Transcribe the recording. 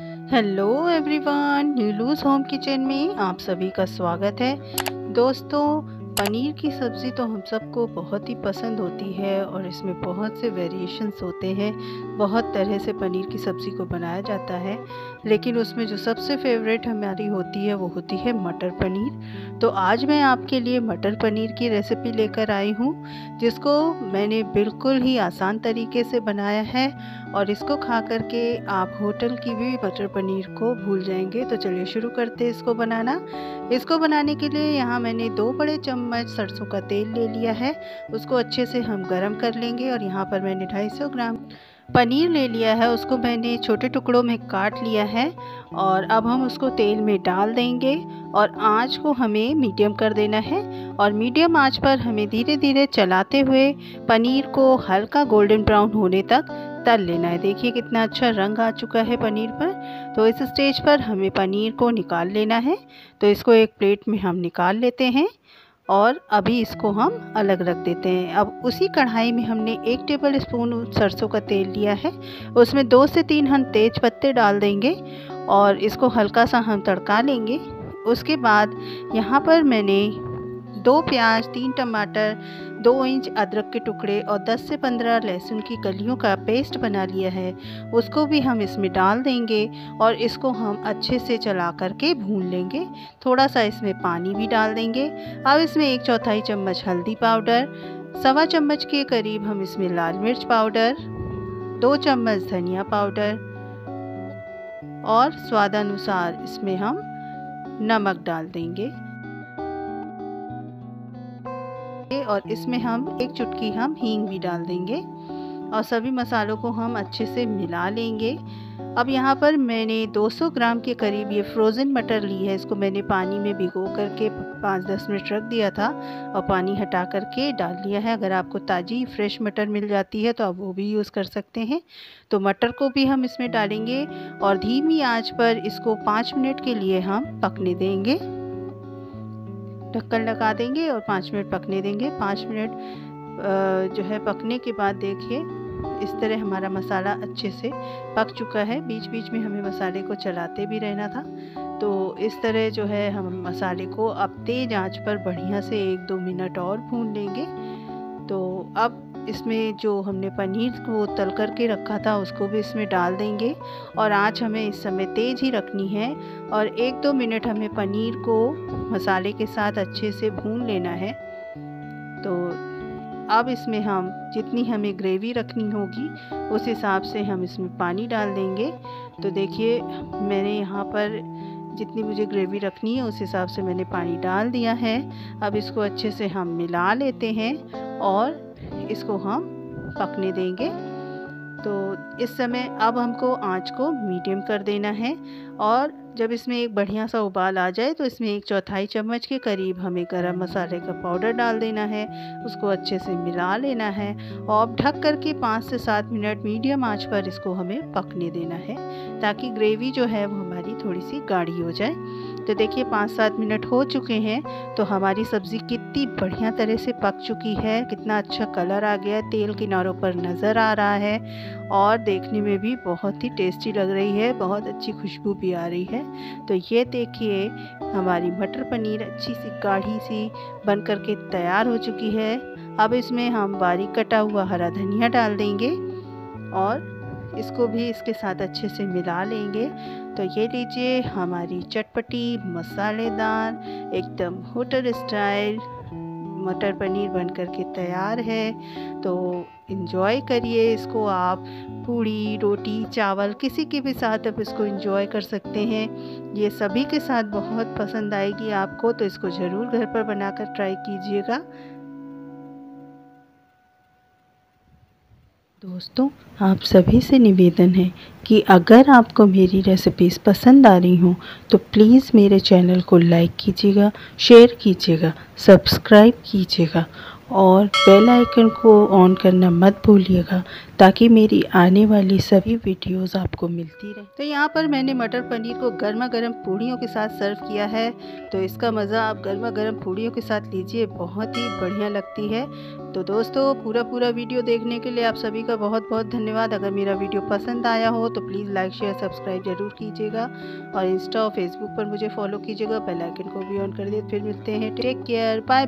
Hello everyone न्यूलूज home kitchen में आप सभी का स्वागत है। दोस्तों पनीर की सब्ज़ी तो हम सबको बहुत ही पसंद होती है और इसमें बहुत से वेरिएशंस होते हैं। बहुत तरह से पनीर की सब्ज़ी को बनाया जाता है। लेकिन उसमें जो सबसे फेवरेट हमारी होती है, वो होती है मटर पनीर। तो आज मैं आपके लिए मटर पनीर की रेसिपी लेकर आई हूँ, जिसको मैंने बिल्कुल ही आसान तरीके से बनाया है और इसको खा करके आप होटल की भी मटर पनीर को भूल जाएँगे। तो चलिए शुरू करते हैं इसको बनाना। इसको बनाने के लिए यहाँ मैंने दो बड़े चम्मच सरसों का तेल ले लिया है। उसको अच्छे से हम गरम कर लेंगे और यहाँ पर मैंने 250 ग्राम पनीर ले लिया है। उसको मैंने छोटे टुकड़ों में काट लिया है और अब हम उसको तेल में डाल देंगे और आँच को हमें मीडियम कर देना है और मीडियम आँच पर हमें धीरे धीरे चलाते हुए पनीर को हल्का गोल्डन ब्राउन होने तक तल लेना है। देखिए कितना अच्छा रंग आ चुका है पनीर पर। तो इस स्टेज पर हमें पनीर को निकाल लेना है। तो इसको एक प्लेट में हम निकाल लेते हैं और अभी इसको हम अलग रख देते हैं। अब उसी कढ़ाई में हमने एक टेबल स्पून सरसों का तेल लिया है। उसमें दो से तीन हम तेज पत्ते डाल देंगे और इसको हल्का सा हम तड़का लेंगे। उसके बाद यहाँ पर मैंने दो प्याज, तीन टमाटर दो इंच अदरक के टुकड़े और 10 से 15 लहसुन की कलियों का पेस्ट बना लिया है। उसको भी हम इसमें डाल देंगे और इसको हम अच्छे से चला करके भून लेंगे। थोड़ा सा इसमें पानी भी डाल देंगे। अब इसमें एक चौथाई चम्मच हल्दी पाउडर, सवा चम्मच के करीब हम इसमें लाल मिर्च पाउडर, दो चम्मच धनिया पाउडर और स्वादानुसार इसमें हम नमक डाल देंगे। और इसमें हम एक चुटकी हम हींग भी डाल देंगे और सभी मसालों को हम अच्छे से मिला लेंगे। अब यहाँ पर मैंने 200 ग्राम के करीब ये फ्रोज़न मटर ली है, इसको मैंने पानी में भिगो करके 5-10 मिनट रख दिया था और पानी हटा करके डाल लिया है। अगर आपको ताज़ी फ्रेश मटर मिल जाती है तो आप वो भी यूज़ कर सकते हैं। तो मटर को भी हम इसमें डालेंगे और धीमी आँच पर इसको पाँच मिनट के लिए हम पकने देंगे। ढक्कन लगा देंगे और पाँच मिनट पकने देंगे। पाँच मिनट जो है पकने के बाद देखिए, इस तरह हमारा मसाला अच्छे से पक चुका है। बीच बीच में हमें मसाले को चलाते भी रहना था। तो इस तरह जो है हम मसाले को अब तेज़ आँच पर बढ़िया से एक दो मिनट और भून लेंगे। तो अब इसमें जो हमने पनीर को तल कर के रखा था, उसको भी इसमें डाल देंगे। और आँच हमें इस समय तेज़ ही रखनी है और एक दो मिनट हमें पनीर को मसाले के साथ अच्छे से भून लेना है। तो अब इसमें हम जितनी हमें ग्रेवी रखनी होगी, उस हिसाब से हम इसमें पानी डाल देंगे। तो देखिए, मैंने यहाँ पर जितनी मुझे ग्रेवी रखनी है, उस हिसाब से मैंने पानी डाल दिया है। अब इसको अच्छे से हम मिला लेते हैं और इसको हम पकने देंगे। तो इस समय अब हमको आँच को मीडियम कर देना है और जब इसमें एक बढ़िया सा उबाल आ जाए तो इसमें एक चौथाई चम्मच के करीब हमें गरम मसाले का पाउडर डाल देना है, उसको अच्छे से मिला लेना है और अब ढक कर के पाँच से सात मिनट मीडियम आँच पर इसको हमें पकने देना है ताकि ग्रेवी जो है वो हमारी थोड़ी सी गाढ़ी हो जाए। तो देखिए पाँच सात मिनट हो चुके हैं तो हमारी सब्ज़ी कितनी बढ़िया तरह से पक चुकी है, कितना अच्छा कलर आ गया तेल किनारों पर नज़र आ रहा है और देखने में भी बहुत ही टेस्टी लग रही है, बहुत अच्छी खुशबू भी आ रही है। तो ये देखिए, हमारी मटर पनीर अच्छी सी गाढ़ी सी बन कर के तैयार हो चुकी है। अब इसमें हम बारीक कटा हुआ हरा धनिया डाल देंगे और इसको भी इसके साथ अच्छे से मिला लेंगे। तो ये लीजिए हमारी चटपटी, मसालेदार, एकदम होटल स्टाइल। मटर पनीर बन कर के तैयार है। तो इन्जॉय करिए इसको आप। पूड़ी, रोटी, चावल, किसी के भी साथ आप इसको इन्जॉय कर सकते हैं। ये सभी के साथ बहुत पसंद आएगी आपको तो इसको ज़रूर घर पर बनाकर ट्राई कीजिएगा। दोस्तों, आप सभी से निवेदन है कि अगर आपको मेरी रेसिपीज़ पसंद आ रही हों तो प्लीज़ मेरे चैनल को लाइक कीजिएगा शेयर कीजिएगा सब्सक्राइब कीजिएगा और बेल आइकन को ऑन करना मत भूलिएगा, ताकि मेरी आने वाली सभी वीडियोस आपको मिलती रहे। तो यहाँ पर मैंने मटर पनीर को गर्मा गर्म पूड़ियों के साथ सर्व किया है। तो इसका मज़ा आप गर्मा गर्म पूड़ियों के साथ लीजिए, बहुत ही बढ़िया लगती है। तो दोस्तों पूरा पूरा वीडियो देखने के लिए आप सभी का बहुत बहुत धन्यवाद। अगर मेरा वीडियो पसंद आया हो तो प्लीज़ लाइक शेयर सब्सक्राइब ज़रूर कीजिएगा। और इंस्टा और फेसबुक पर मुझे फॉलो कीजिएगा। बेलाइकन को भी ऑन कर दिए फिर मिलते हैं। Take care bye